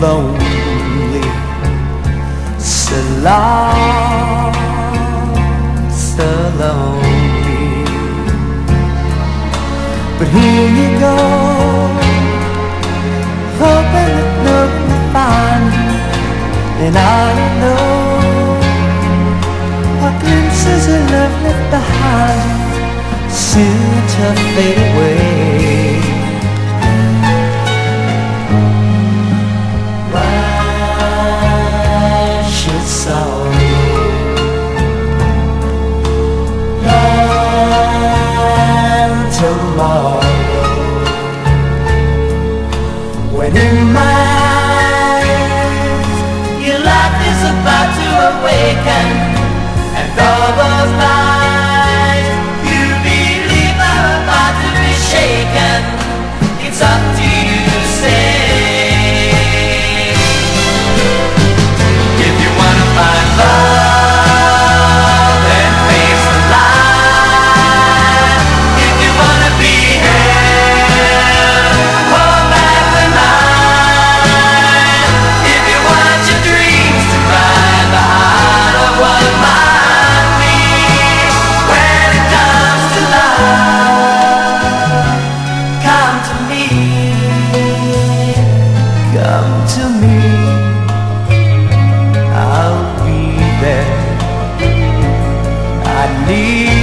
lonely, so long, so lonely. But here you go, hoping that love will find you, and you know are glimpses of love left behind soon to fade away. But in my eyes, your life is about to awaken, and all those lies. to me. I'll be there. I need